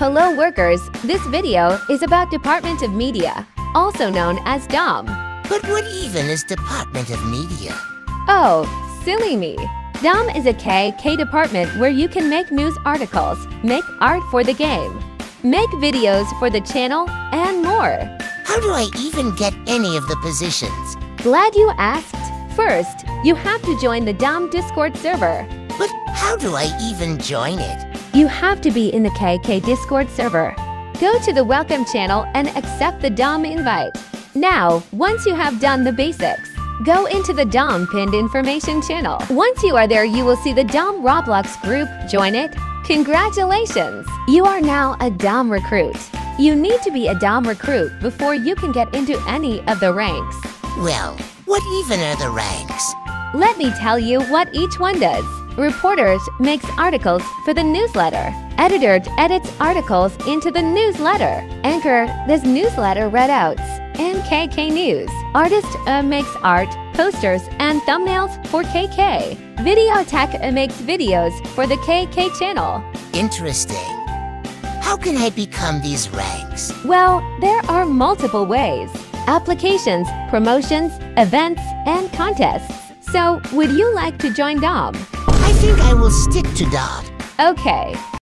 Hello workers, this video is about Department of Media, also known as DOM. But what even is Department of Media? Oh, silly me. DOM is a KK department where you can make news articles, make art for the game, make videos for the channel, and more. How do I even get any of the positions? Glad you asked. First, you have to join the DOM Discord server. But how do I even join it? You have to be in the KK Discord server. Go to the welcome channel and accept the DOM invite. Now, once you have done the basics, go into the DOM pinned information channel. Once you are there, you will see the DOM Roblox group. Join it. Congratulations! You are now a DOM recruit. You need to be a DOM recruit before you can get into any of the ranks. Well, what even are the ranks? Let me tell you what each one does. Reporters makes articles for the newsletter. Editor edits articles into the newsletter. Anchor this newsletter readouts and KK News. Artist uh, makes art, posters, and thumbnails for KK. Video Tech uh, makes videos for the KK channel. Interesting. How can I become these ranks? Well, there are multiple ways. Applications, promotions, events, and contests. So, would you like to join DOM? I think I will stick to Dot. Okay,